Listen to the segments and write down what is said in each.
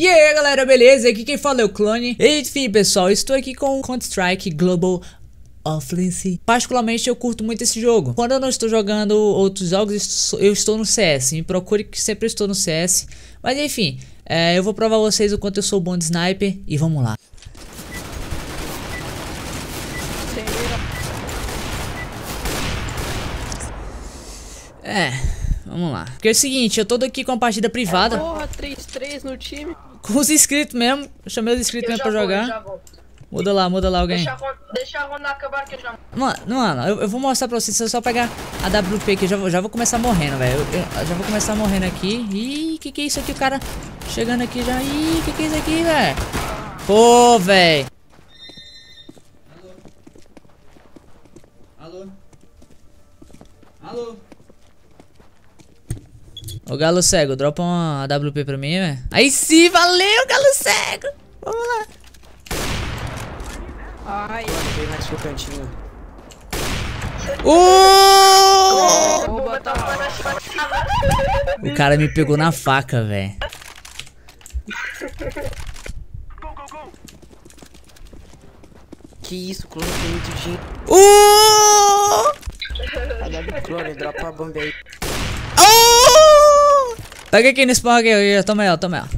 E aí galera, beleza? Aqui quem fala é o Clone Enfim pessoal, estou aqui com Counter-Strike Global Offensive Particularmente eu curto muito esse jogo Quando eu não estou jogando outros jogos, eu estou no CS Me procure que sempre estou no CS Mas enfim, é, eu vou provar vocês o quanto eu sou bom de sniper E vamos lá É, vamos lá. Porque é o seguinte, eu tô aqui com a partida privada. Porra, 3-3 no time. Com os inscritos mesmo. Eu chamei os inscritos mesmo pra vou, jogar. Muda lá, muda lá alguém. Deixa a, ronda, deixa a ronda acabar que eu já. Mano, mano eu, eu vou mostrar pra vocês. Se eu só pegar a WP aqui, eu já vou, já vou começar morrendo, velho. Eu, eu já vou começar morrendo aqui. Ih, que que é isso aqui? O cara chegando aqui já. Ih, que que é isso aqui, velho? Pô, velho. Alô? Alô? Alô? Ô galo cego, dropa uma AWP pra mim, velho. Aí sim, valeu, galo cego! Vamos lá. Ai, Bem mais pro cantinho. Uh! O cara me pegou na faca, velho. Que isso, clone tem muito dinheiro. Uh! A W clone, dropa a bomba aí. Pega aqui no spawn aqui, toma ela, toma ela.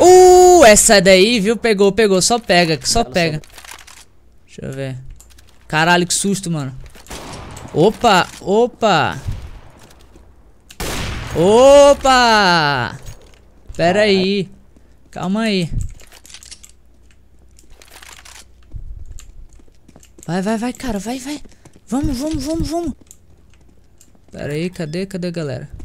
Uh, essa daí, viu? Pegou, pegou, só pega, só pega. Deixa eu ver. Caralho, que susto, mano. Opa, opa. Opa! Pera aí. Calma aí. Vai, vai, vai, cara, vai, vai. Vamos, vamos, vamos, vamos. Pera aí, cadê, cadê a galera?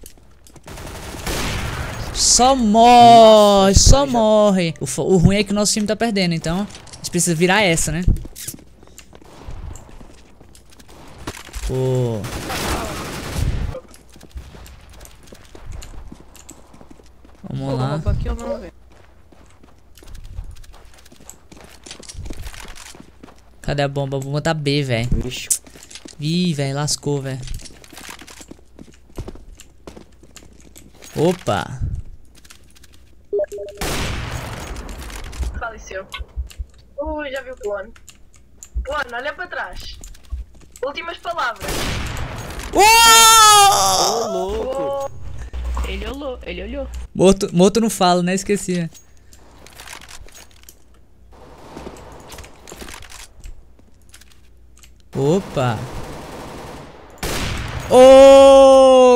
Só morre, só morre. O, o ruim é que o nosso time tá perdendo, então a gente precisa virar essa, né? Pô. Vamos lá. Cadê a bomba? Bomba tá B, velho. Ih, velho, lascou, velho. Opa. Faleceu. Ui, já viu o clone. Clone, olha para trás. Últimas palavras. Ô, louco. Ele olhou, ele olhou. Morto, morto não fala, né? Esqueci. Opa!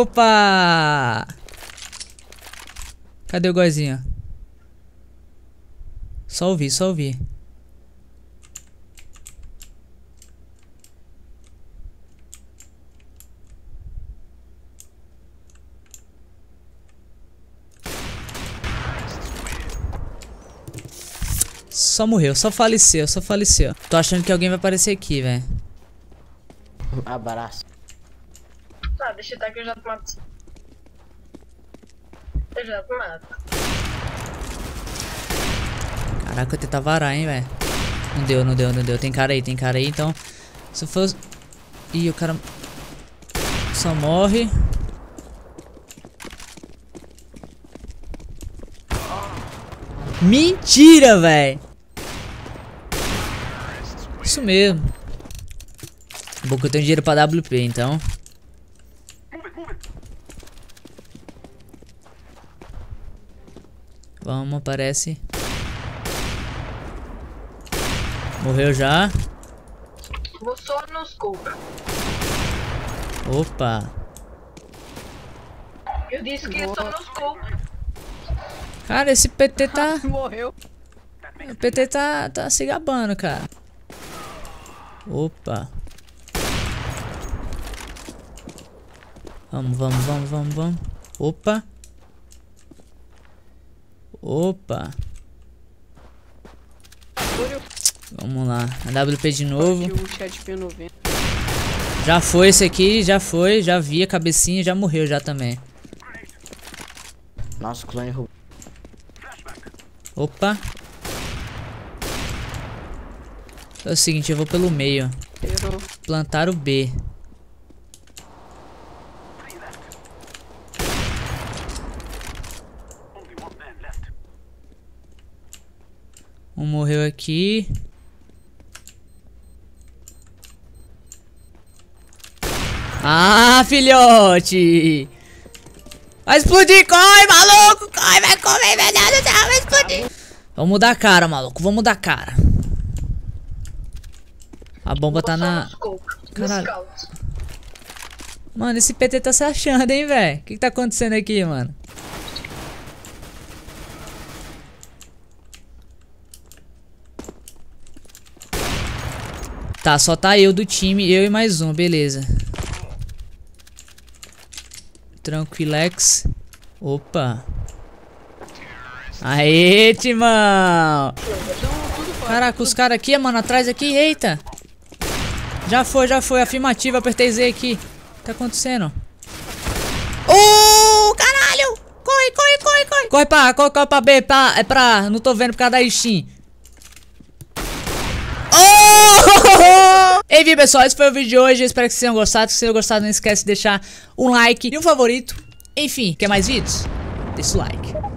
Opa! Cadê o goizinho? Só ouvir, só ouvir. Só morreu, só faleceu, só faleceu. Tô achando que alguém vai aparecer aqui, velho. Abraço. Tá, deixa eu estar que eu já te mato. Eu já te mato. Caraca, eu tentar varar, hein, velho. Não deu, não deu, não deu. Tem cara aí, tem cara aí, então. Se fosse. Ih, o cara. Só morre. Mentira, velho. Isso mesmo. Bom que eu tenho dinheiro pra WP, então. Vamos, aparece. Morreu já. Vou só no scope. Opa. Eu disse que ia só no scope. Cara, esse PT tá. Morreu. O PT tá, tá se gabando, cara. Opa. Vamos, vamos, vamos, vamos, vamos. Opa. Opa. Vamos lá. A WP de novo. Aqui o chat P90. Já foi esse aqui, já foi. Já vi a cabecinha, já morreu já também. Nossa, o clone roubou. Opa. É o seguinte, eu vou pelo meio. Errou. Plantar o B. Um morreu aqui. Ah, filhote! Vai explodir, corre, maluco! Corre, vai comer, meu Deus do céu, vai explodir! Vamos dar cara, maluco, vamos dar cara. A bomba tá na... Caralho. Mano, esse PT tá se achando, hein, velho? O que, que tá acontecendo aqui, mano? Tá, só tá eu do time, eu e mais um, beleza. Tranquilex. Opa. Aê, timão! Caraca, os caras aqui, mano, atrás aqui, eita! Já foi, já foi, afirmativa, apertei Z aqui. O que tá acontecendo? Oh, caralho! Corre, corre, corre, corre! Corre pra, corre, corre pra B, pra, é pra... Não tô vendo por causa da Steam. Oh! Enfim, pessoal, esse foi o vídeo de hoje. Eu espero que vocês tenham gostado. Se vocês tenham gostado, não esquece de deixar um like e um favorito. Enfim, quer mais vídeos? Deixa o like.